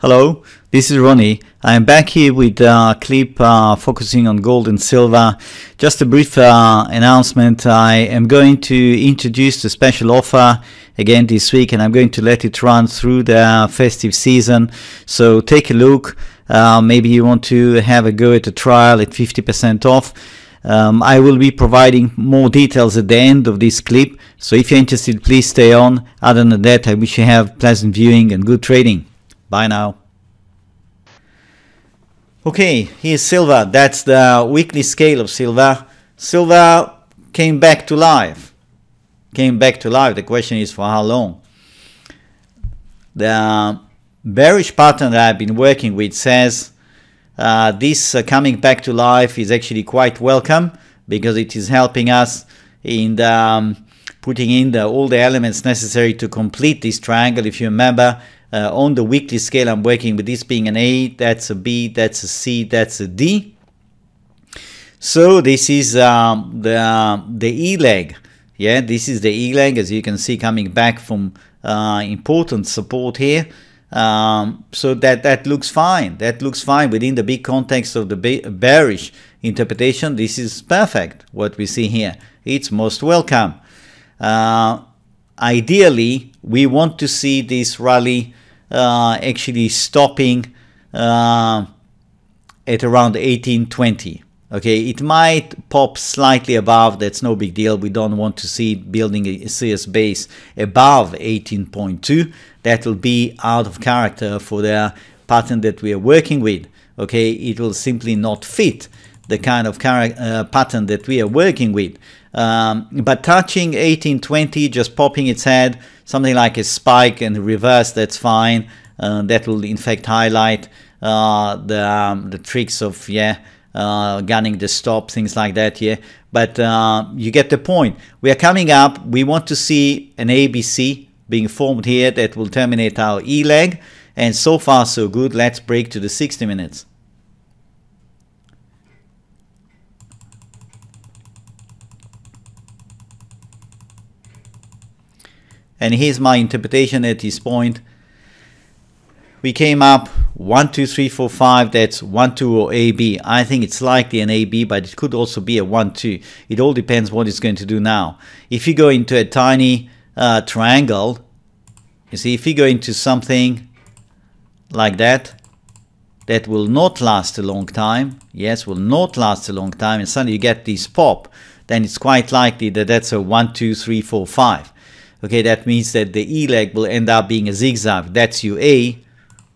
Hello, this is Ronnie. I am back here with a clip uh, focusing on gold and silver. Just a brief uh, announcement. I am going to introduce the special offer again this week and I'm going to let it run through the festive season. So take a look. Uh, maybe you want to have a go at a trial at 50% off. Um, I will be providing more details at the end of this clip. So if you're interested, please stay on. Other than that, I wish you have pleasant viewing and good trading. Bye now. Okay, here's silver. That's the weekly scale of silver. Silver came back to life. Came back to life. The question is for how long? The bearish pattern that I've been working with says uh, this uh, coming back to life is actually quite welcome because it is helping us in the, um, putting in the, all the elements necessary to complete this triangle. If you remember, uh, on the weekly scale, I'm working with this being an A, that's a B, that's a C, that's a D. So this is um, the, uh, the E leg. Yeah, this is the E leg, as you can see, coming back from uh, important support here. Um, so that that looks fine. That looks fine within the big context of the bearish interpretation. This is perfect. What we see here, it's most welcome. Uh, ideally, we want to see this rally uh, actually stopping uh, at around 1820. Okay, it might pop slightly above, that's no big deal. We don't want to see building a serious base above 18.2. That will be out of character for the pattern that we are working with. Okay, it will simply not fit the kind of uh, pattern that we are working with. Um, but touching 1820, just popping its head, something like a spike and reverse, that's fine. Uh, that will in fact highlight uh, the, um, the tricks of, yeah, uh, gunning the stop, things like that, yeah. But uh, you get the point. We are coming up. We want to see an ABC being formed here that will terminate our E leg. And so far, so good. Let's break to the 60 minutes. And here's my interpretation at this point we came up 1, 2, 3, 4, 5, that's 1, 2 or AB. I think it's likely an AB, but it could also be a 1, 2. It all depends what it's going to do now. If you go into a tiny uh, triangle, you see, if you go into something like that, that will not last a long time, yes, will not last a long time, and suddenly you get this pop, then it's quite likely that that's a 1, 2, 3, 4, 5. Okay, that means that the E leg will end up being a zigzag. That's UA,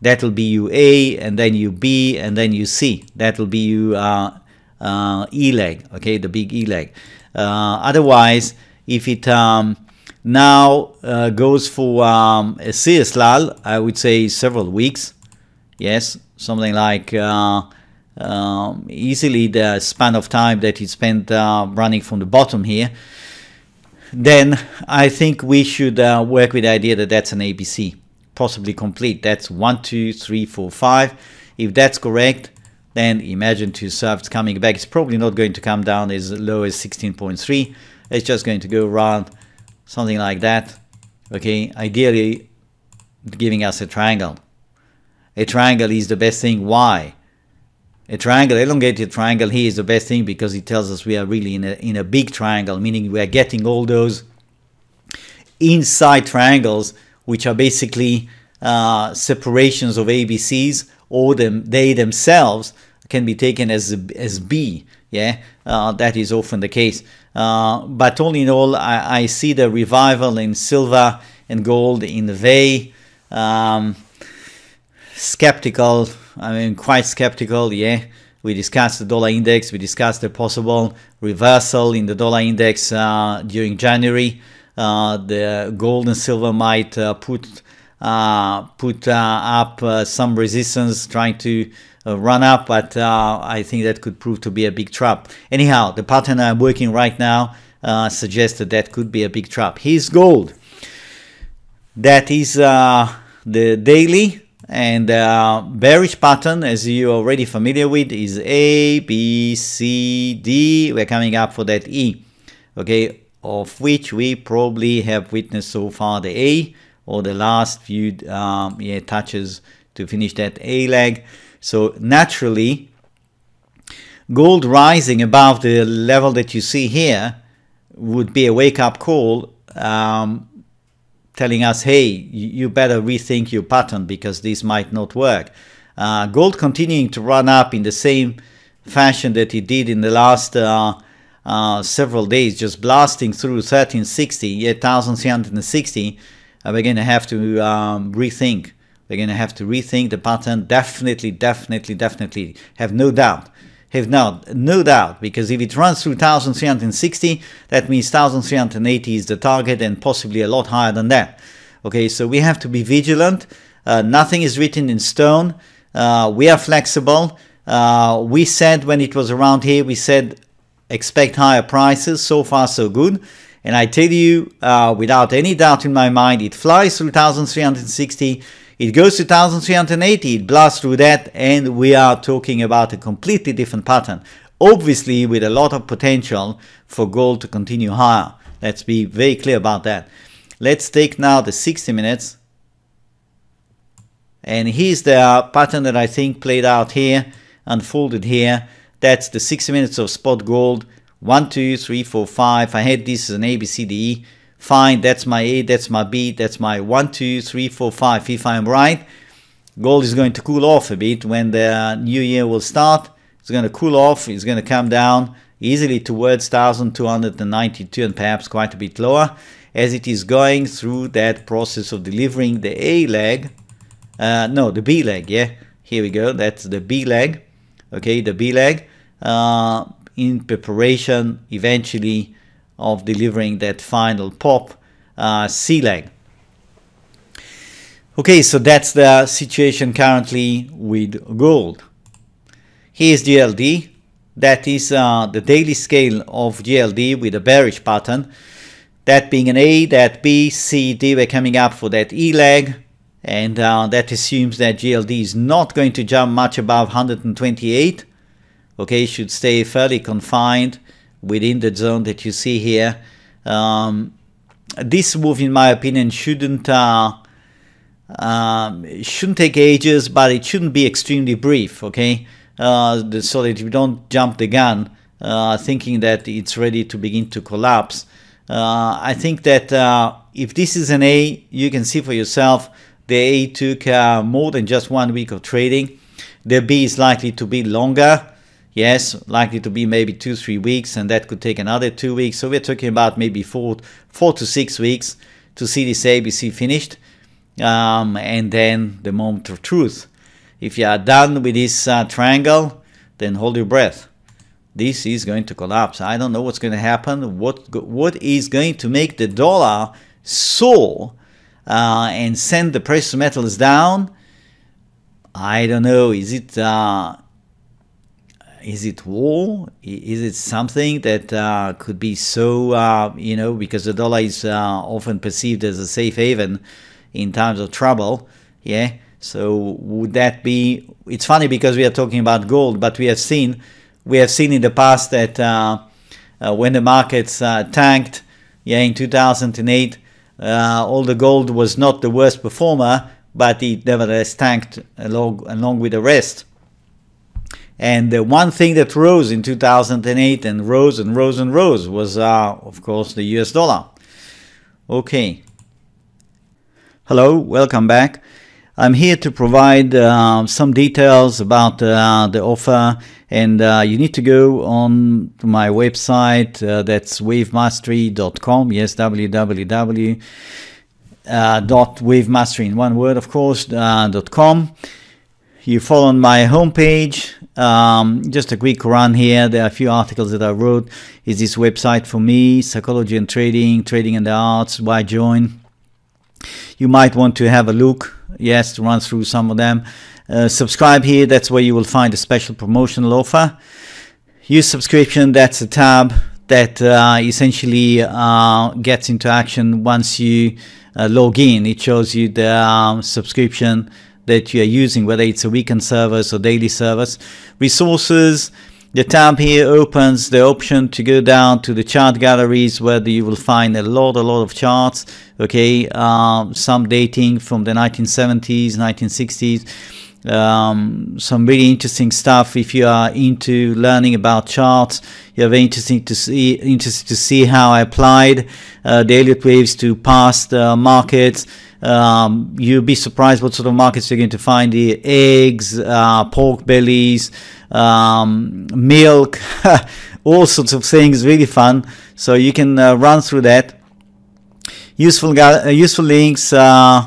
that will be UA, and then UB, and then UC. That will be you uh, uh, E leg, okay, the big E leg. Uh, otherwise, if it um, now uh, goes for um, a lull, I would say several weeks. Yes, something like uh, um, easily the span of time that it spent uh, running from the bottom here. Then I think we should uh, work with the idea that that's an ABC possibly complete. That's one, two, three, four, five. If that's correct, then imagine to yourself it's coming back. It's probably not going to come down as low as 16.3. It's just going to go around something like that. Okay, ideally giving us a triangle. A triangle is the best thing. Why? A triangle, elongated triangle here is the best thing because it tells us we are really in a, in a big triangle, meaning we are getting all those inside triangles which are basically uh, separations of ABCs, or them they themselves can be taken as as B. Yeah, uh, that is often the case. Uh, but all in all, I, I, see the revival in silver and gold in the Vey. Um, skeptical. I mean, quite skeptical. Yeah. We discussed the dollar index. We discussed the possible reversal in the dollar index uh, during January. Uh, the gold and silver might uh, put uh, put up some resistance, trying to run up, but I think that could prove to be a big trap. Anyhow, the pattern I'm working right now suggests that that could be a big trap. Here's gold. That is the daily and uh, bearish pattern as you're already familiar with is A, B, C, D. We're coming up for that E. Okay, of which we probably have witnessed so far the A or the last few um, yeah, touches to finish that A leg. So naturally, gold rising above the level that you see here would be a wake-up call um, telling us, hey, you better rethink your pattern because this might not work. Uh, gold continuing to run up in the same fashion that it did in the last uh, uh, several days, just blasting through 1360, yet 1360, uh, we're going to have to um, rethink. We're going to have to rethink the pattern. Definitely, definitely, definitely. Have no doubt. Have no, no doubt, because if it runs through 1360, that means 1380 is the target and possibly a lot higher than that. Okay, so we have to be vigilant. Uh, nothing is written in stone. Uh, we are flexible. Uh, we said when it was around here, we said expect higher prices. So far, so good. And I tell you, uh, without any doubt in my mind, it flies through 1360. It goes to 1380, it blasts through that, and we are talking about a completely different pattern. Obviously, with a lot of potential for gold to continue higher. Let's be very clear about that. Let's take now the 60 minutes. And here's the pattern that I think played out here, unfolded here. That's the 60 minutes of spot gold. One, two, three, four, five. I had this as an A, B, C, D, E. Fine, that's my A, that's my B, that's my one, two, three, four, five. If I'm right, gold is going to cool off a bit when the new year will start. It's going to cool off, it's going to come down easily towards 1292 and perhaps quite a bit lower as it is going through that process of delivering the A leg. Uh, no, the B leg, yeah. Here we go, that's the B leg. Okay, the B leg uh, in preparation eventually of delivering that final pop uh, C leg. Okay, so that's the situation currently with gold. Here's GLD. That is uh, the daily scale of GLD with a bearish pattern. That being an A, that B, C, D, we're coming up for that E leg. And uh, that assumes that GLD is not going to jump much above 128 okay, should stay fairly confined within the zone that you see here. Um, this move, in my opinion, shouldn't uh, um, shouldn't take ages, but it shouldn't be extremely brief, okay? Uh, so that you don't jump the gun, uh, thinking that it's ready to begin to collapse. Uh, I think that uh, if this is an A, you can see for yourself the A took more than just one week of trading. The B is likely to be longer. Yes, likely to be maybe two, three weeks, and that could take another two weeks. So we're talking about maybe four, four to six weeks to see this ABC finished, um, and then the moment of truth. If you are done with this uh, triangle, then hold your breath. This is going to collapse. I don't know what's going to happen. What what is going to make the dollar soar uh, and send the precious metals down? I don't know. Is it? Uh, is it war? Is it something that uh, could be so, uh, you know, because the dollar is uh, often perceived as a safe haven in times of trouble, yeah? So would that be? It's funny because we are talking about gold, but we have seen, we have seen in the past that uh, uh, when the markets uh, tanked, yeah, in 2008, all the gold was not the worst performer, but it nevertheless tanked along along with the rest. And the one thing that rose in 2008 and rose and rose and rose was, uh, of course, the US dollar. Okay. Hello, welcome back. I'm here to provide uh, some details about uh, the offer, and uh, you need to go on to my website. Uh, that's wavemastery.com. Yes, www. Uh, dot wavemastery in one word, of course. Uh, dot com. You follow on my homepage um, just a quick run here. There are a few articles that I wrote. Is this website for me? Psychology and trading, trading and the arts. Why join? You might want to have a look. Yes, to run through some of them. Uh, subscribe here. That's where you will find a special promotional offer. Use subscription. That's a tab that uh, essentially uh, gets into action once you uh, log in. It shows you the um, subscription that you are using, whether it's a weekend service or daily service. Resources, the tab here opens the option to go down to the chart galleries where you will find a lot a lot of charts okay? Uh, some dating from the 1970s 1960s um, some really interesting stuff if you are into learning about charts. You're very interesting to see interested to see how I applied uh, the Elliott waves to past uh, markets um, you'll be surprised what sort of markets you're going to find the eggs uh, pork bellies um, milk all sorts of things really fun so you can uh, run through that useful uh, useful links uh,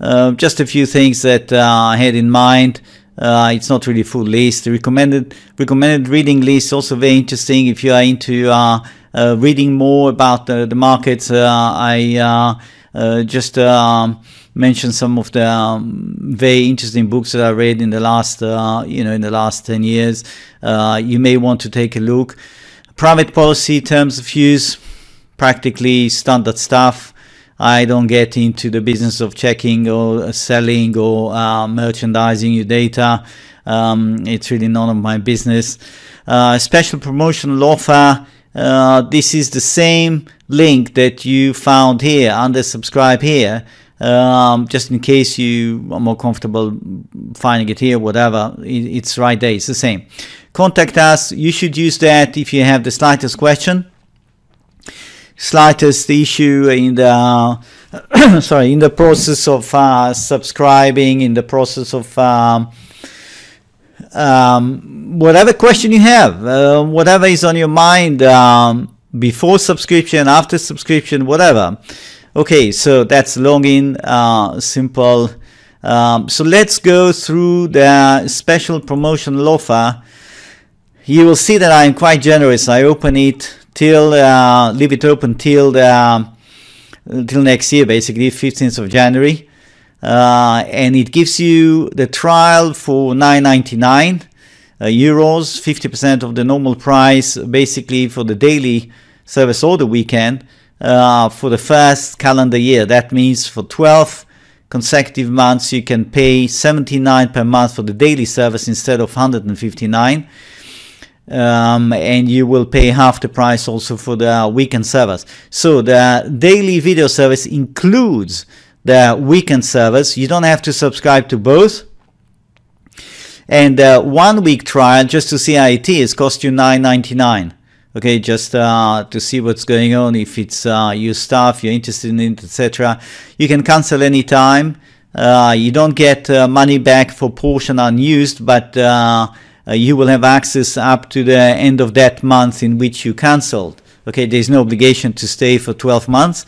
uh, just a few things that uh, I had in mind. Uh, it's not really full list. The recommended recommended reading list also very interesting if you are into reading more about the markets. I just um, mention some of the um, very interesting books that I read in the last, uh, you know, in the last 10 years. Uh, you may want to take a look. Private policy terms of use, practically standard stuff. I don't get into the business of checking or selling or uh, merchandising your data. Um, it's really none of my business. Uh, special promotional offer. Uh, this is the same link that you found here under subscribe here. Um, just in case you are more comfortable finding it here, whatever, it, it's right there. It's the same. Contact us. You should use that if you have the slightest question slightest issue in the sorry in the process of uh, subscribing in the process of um, um, whatever question you have uh, whatever is on your mind um, before subscription after subscription whatever. Okay so that's login uh, simple. Um, so let's go through the special promotional offer you will see that I'm quite generous. I open it till uh, leave it open till the, till next year, basically 15th of January, uh, and it gives you the trial for 9.99 uh, euros, 50% of the normal price, basically for the daily service or the weekend uh, for the first calendar year. That means for 12 consecutive months you can pay 79 per month for the daily service instead of 159 um, and you will pay half the price also for the weekend service. So the daily video service includes the weekend service. You don't have to subscribe to both. And uh, one week trial just to see how it is cost you $9.99. Okay, just uh, to see what's going on. If it's uh, your stuff, you're interested in it, etc. You can cancel anytime. Uh, you don't get uh, money back for portion unused, but uh, uh, you will have access up to the end of that month in which you cancelled. Okay, there's no obligation to stay for 12 months.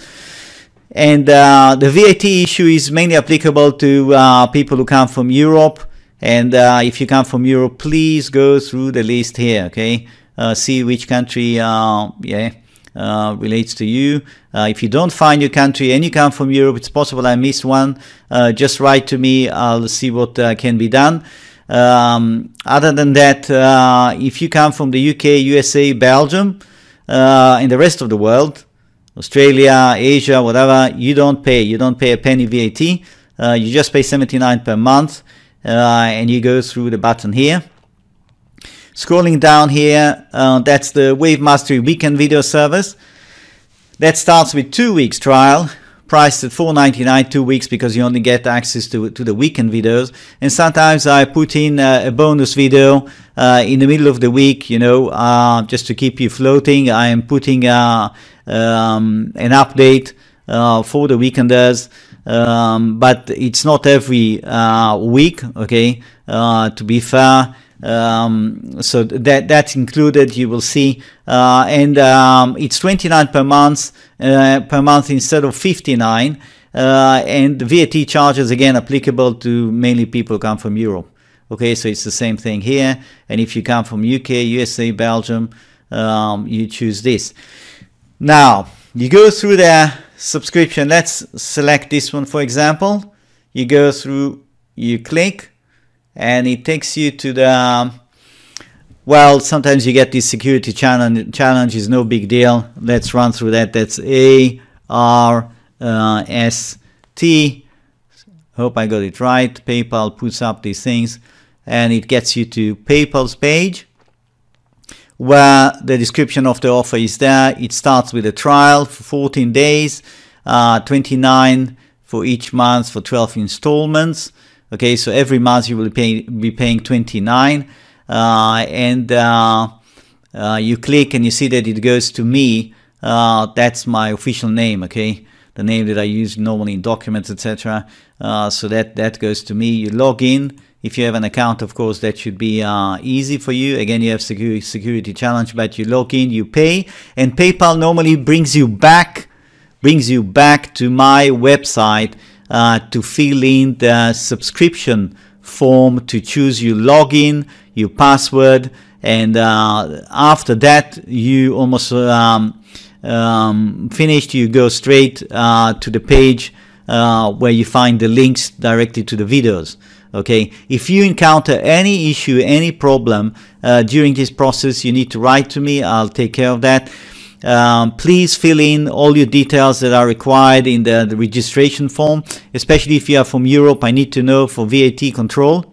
And uh, the VAT issue is mainly applicable to uh, people who come from Europe. And uh, if you come from Europe, please go through the list here. Okay, uh, see which country, uh, yeah, relates to you. if you don't find your country and you come from Europe, it's possible I missed one. just write to me. I'll see what can be done. Um, other than that, uh, if you come from the UK, USA, Belgium, uh, and the rest of the world, Australia, Asia, whatever, you don't pay. You don't pay a penny VAT. Uh, you just pay 79 per month, uh, and you go through the button here. Scrolling down here, uh, that's the Wave Mastery Weekend Video Service. That starts with two weeks trial priced at 4.99 two weeks because you only get access to, to the weekend videos. And sometimes I put in uh, a bonus video uh, in the middle of the week you know uh, just to keep you floating. I am putting uh, um, an update uh, for the weekenders. Um, but it's not every uh, week okay? To be fair um, so that that's included you will see uh, and um, it's 29 per month uh, per month instead of 59 uh, and VAT charges again applicable to mainly people come from Europe. Okay so it's the same thing here and if you come from UK USA Belgium um, you choose this. Now you go through the subscription. Let's select this one for example. You go through you click and it takes you to the well sometimes you get this security challenge challenge is no big deal let's run through that that's a r uh, s t hope i got it right paypal puts up these things and it gets you to paypal's page where the description of the offer is there. It starts with a trial for 14 days, uh, 29 for each month for 12 installments. Okay, so every month you will be paying 29, uh, and uh, uh, you click and you see that it goes to me. Uh, that's my official name. Okay, the name that I use normally in documents, etc. Uh, so that that goes to me. You log in. If you have an account, of course, that should be uh, easy for you. Again, you have security security challenge, but you log in, you pay, and PayPal normally brings you back brings you back to my website to fill in the subscription form to choose your login, your password, and uh, after that you almost um, um, finished. You go straight uh, to the page uh, where you find the links directly to the videos. Okay, if you encounter any issue, any problem uh, during this process, you need to write to me. I'll take care of that. Um, please fill in all your details that are required in the, the, registration form, especially if you are from Europe. I need to know for VAT control.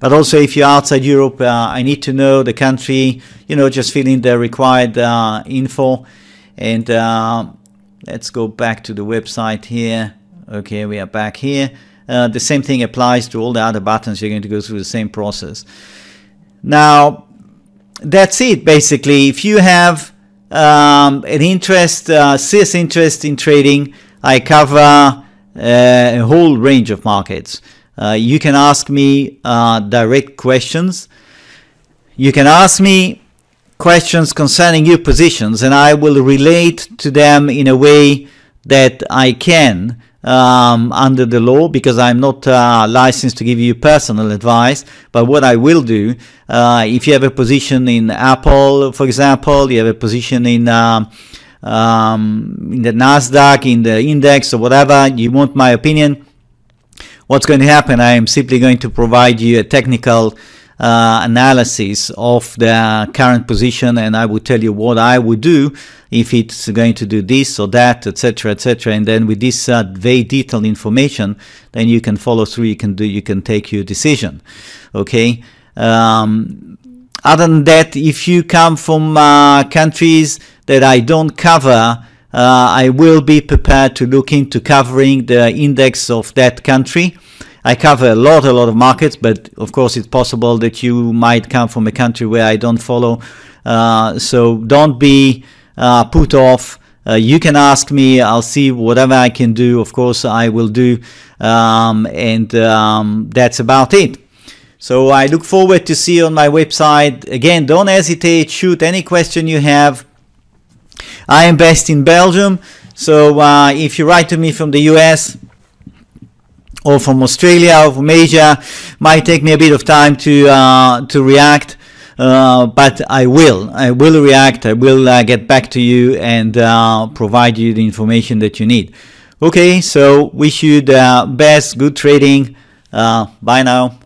But also, if you're outside Europe, uh, I need to know the country. You know, just fill in the required uh, info. And uh, let's go back to the website here. Okay, we are back here. Uh, the same thing applies to all the other buttons. You're going to go through the same process. Now, that's it basically. If you have um, an interest, uh, serious interest in trading. I cover uh, a whole range of markets. Uh, you can ask me uh, direct questions. You can ask me questions concerning your positions, and I will relate to them in a way that I can um, under the law because I'm not uh, licensed to give you personal advice. But what I will do, uh, if you have a position in Apple, for example, you have a position in um, um, in the Nasdaq, in the index, or whatever, you want my opinion. What's going to happen? I am simply going to provide you a technical uh, analysis of the current position and I would tell you what I would do if it's going to do this or that etc etc and then with this uh, very detailed information then you can follow through you can do you can take your decision. Okay? Um, other than that if you come from uh, countries that I don't cover uh, I will be prepared to look into covering the index of that country I cover a lot, a lot of markets, but of course it's possible that you might come from a country where I don't follow. Uh, so don't be uh, put off. Uh, you can ask me. I'll see whatever I can do. Of course, I will do, um, and um, that's about it. So I look forward to see you on my website. Again, don't hesitate. Shoot any question you have. I am based in Belgium. So uh, if you write to me from the US, or from Australia or from Asia. Might take me a bit of time to uh, to react uh, but I will. I will react. I will uh, get back to you and uh, provide you the information that you need. Okay so wish you the best good trading. Uh, bye now